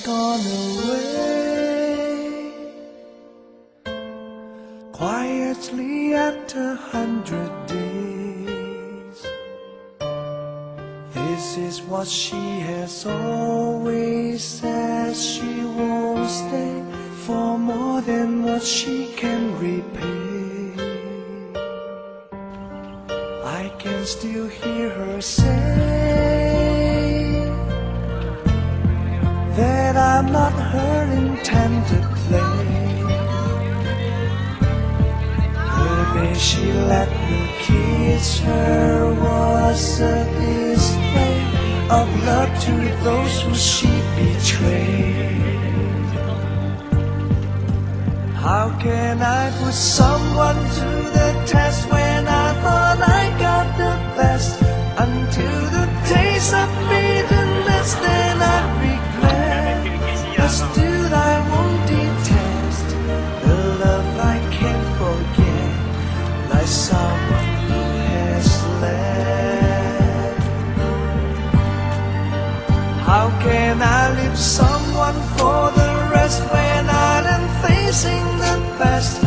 gone away quietly after a hundred days. This is what she has always said. She won't stay for more than what she can repay. I can still hear her say she let me kiss her was a display of love to those who she betrayed. How can I put someone to the am the best?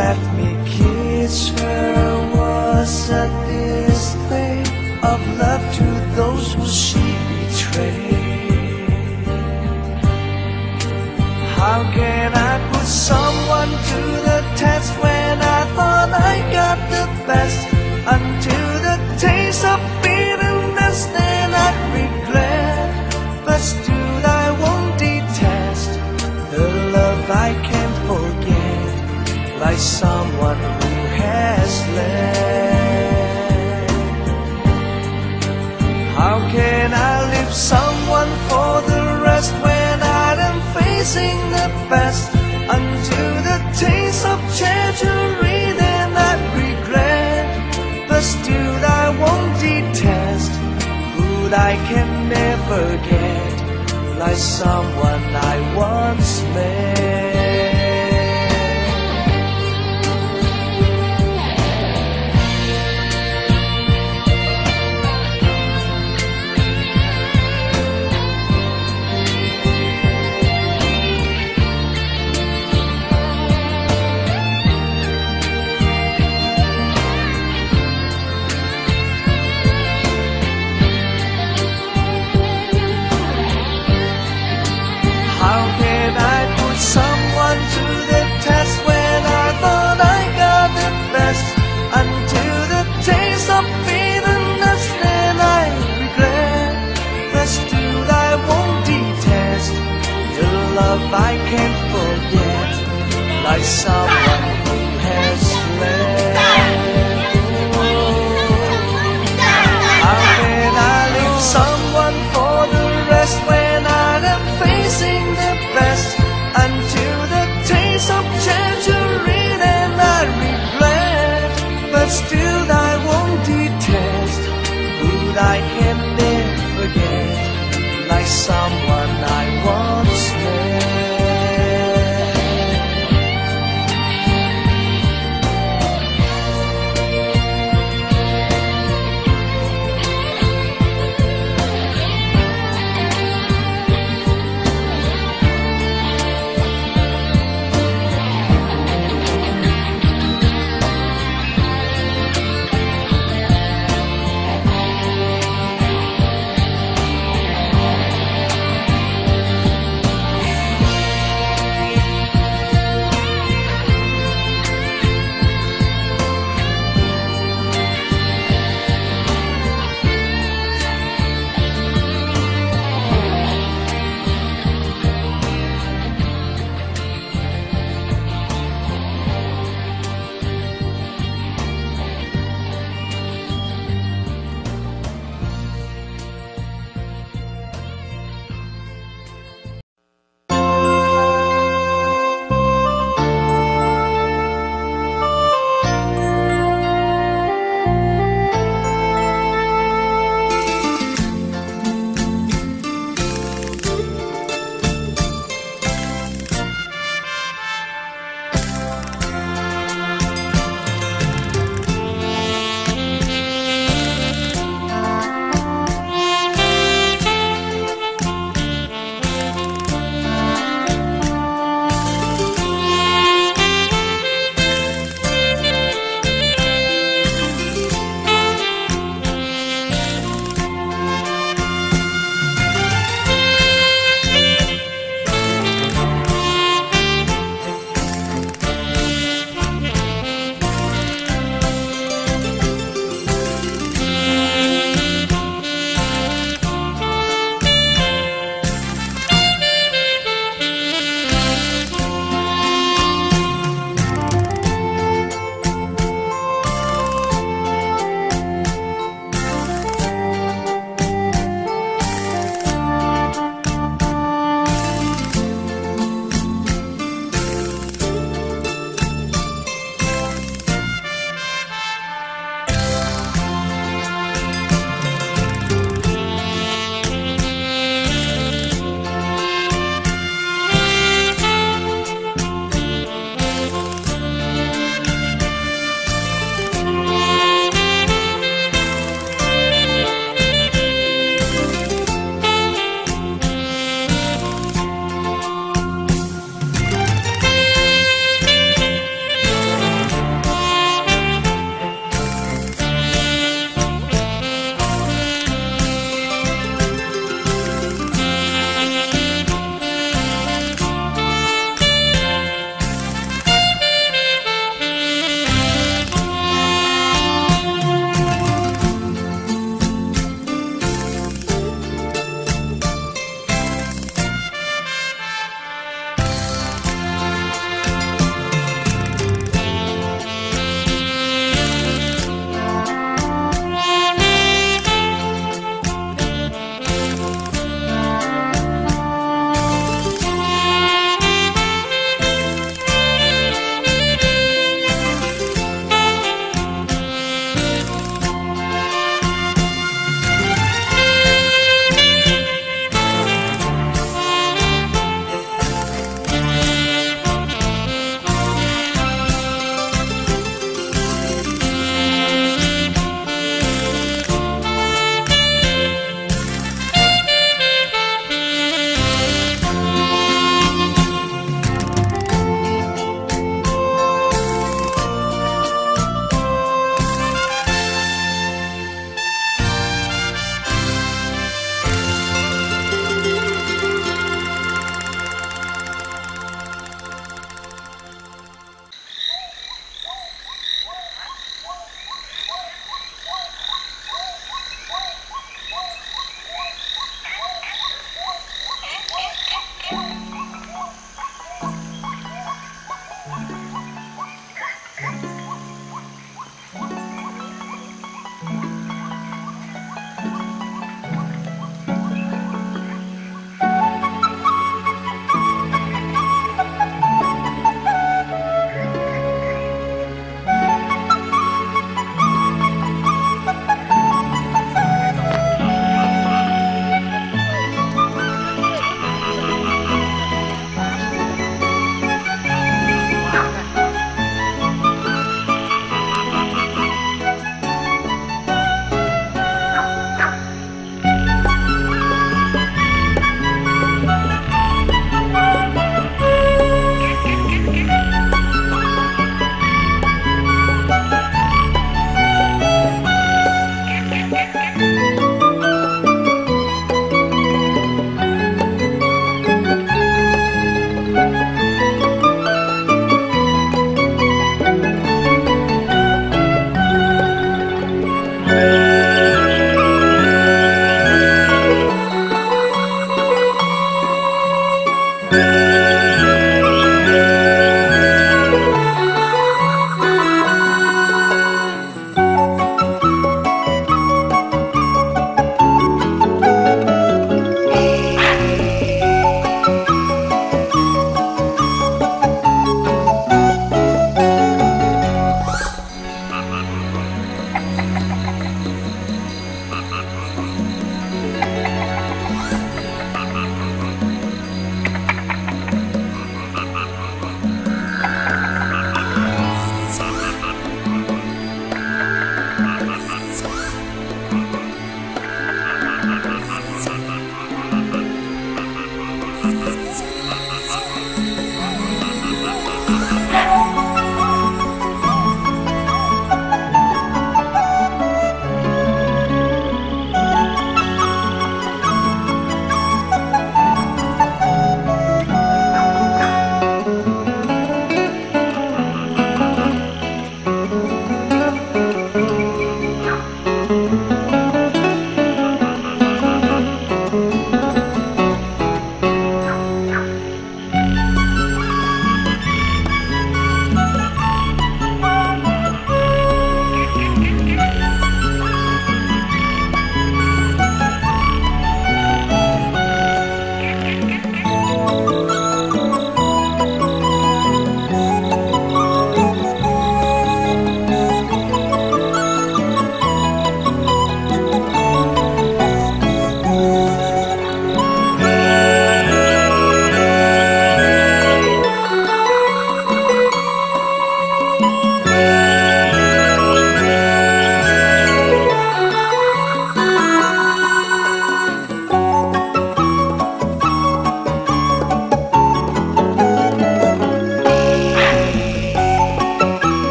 Let me kiss her was a display of love to those who she betrayed. How can How can I leave someone for the rest when I am facing the best? Until the taste of treasury, then I regret. But still I won't detest who I can never get, like someone I once met.